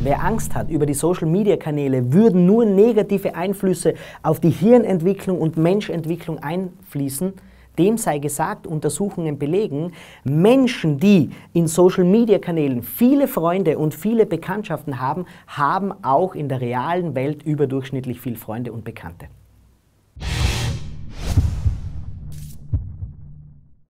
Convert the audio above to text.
Wer Angst hat, über die Social-Media-Kanäle würden nur negative Einflüsse auf die Hirnentwicklung und Menschentwicklung einfließen, dem sei gesagt, Untersuchungen belegen, Menschen, die in Social-Media-Kanälen viele Freunde und viele Bekanntschaften haben, haben auch in der realen Welt überdurchschnittlich viele Freunde und Bekannte.